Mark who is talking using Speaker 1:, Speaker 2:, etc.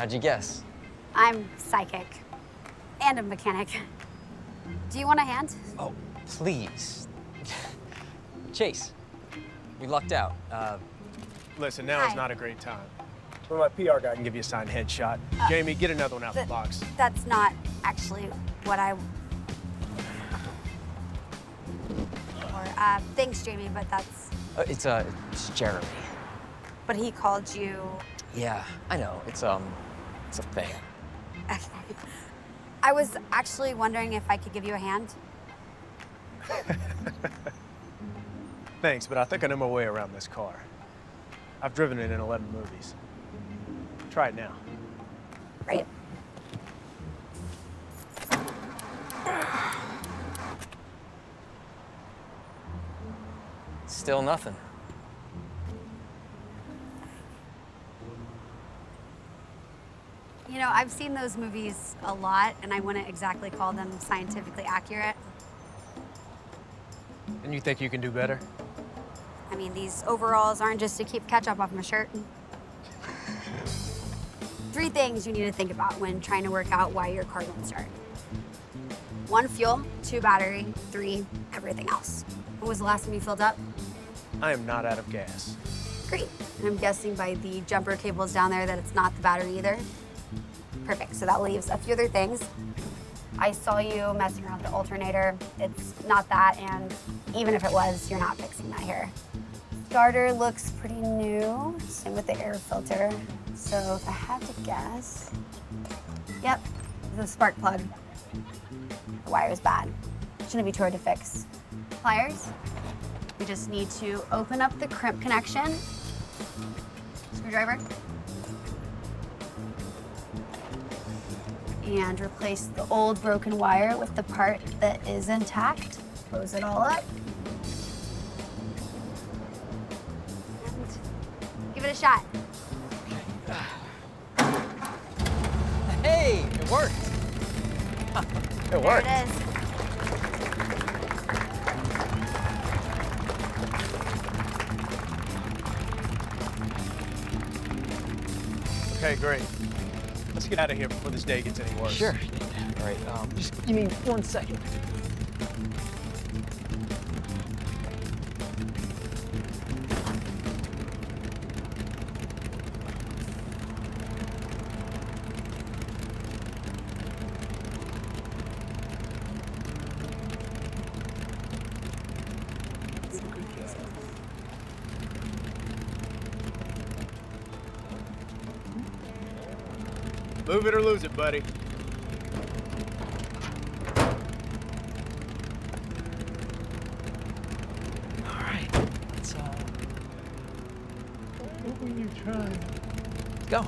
Speaker 1: How'd you guess?
Speaker 2: I'm psychic and a mechanic. Do you want a hand?
Speaker 1: Oh, please. Chase, we lucked out. Uh,
Speaker 3: Listen, now
Speaker 2: Hi.
Speaker 3: is not a great time. Well, my PR guy can give you a signed headshot. Jamie, get another one out of
Speaker 2: the
Speaker 3: box.
Speaker 2: That's not actually what I. Or, uh, thanks, Jamie, but that's.
Speaker 1: uh, it's, uh, it's Jeremy.
Speaker 2: But he called you.
Speaker 1: Yeah, I know. It's, um, it's a thing.
Speaker 2: I was actually wondering if I could give you a hand.
Speaker 3: Thanks, but I think I know my way around this car. I've driven it in 11 movies. Try it now.
Speaker 2: Right.
Speaker 1: Still nothing.
Speaker 2: You know, I've seen those movies a lot, and I wouldn't exactly call them scientifically accurate.
Speaker 3: And you think you can do better?
Speaker 2: I mean, these overalls aren't just to keep ketchup off my shirt. Three things you need to think about when trying to work out why your car won't start. One, fuel. Two, battery. Three, everything else. When was the last time you filled up?
Speaker 3: I am not out of gas.
Speaker 2: Great. And I'm guessing by the jumper cables down there that it's not the battery either. Perfect. So that leaves a few other things. I saw you messing around with the alternator. It's not that, and even if it was, you're not fixing that here. Starter looks pretty new. Same with the air filter. So if I had to guess, yep, the spark plug. The wire is bad. Shouldn't be too hard to fix. Pliers. We just need to open up the crimp connection. Screwdriver. And replace the old broken wire with the part that is intact. Close it all up. And give it a shot.
Speaker 1: Hey, it worked. it
Speaker 2: There
Speaker 1: worked.
Speaker 2: it is.
Speaker 3: Okay, great. Let's get out of here before this day gets any worse.
Speaker 1: Sure. All right, um, just give me one second.
Speaker 3: Move it or lose it, buddy.
Speaker 1: All right, let's, uh,
Speaker 3: What were you trying?
Speaker 1: go.